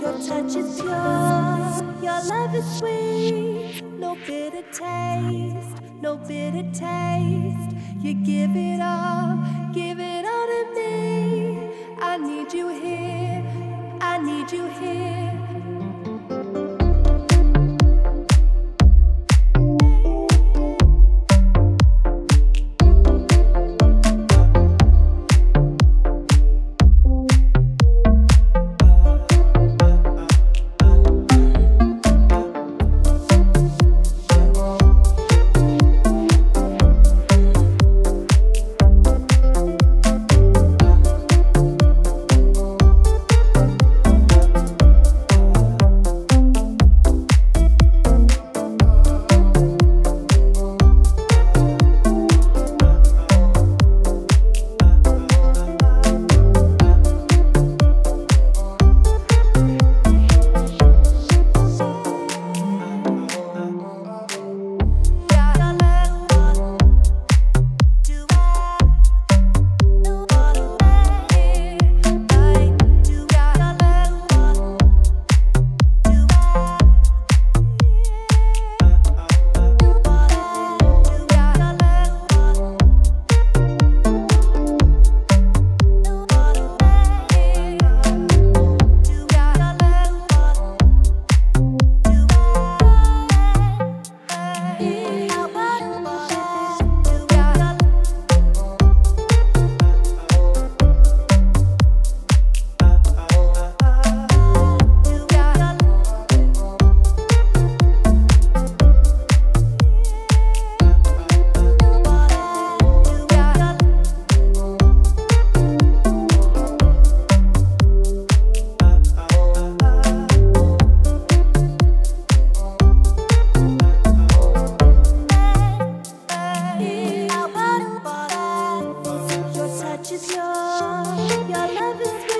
Your touch is pure, your love is sweet. No bitter taste, no bitter taste. You give Your is pure, your love is sweet.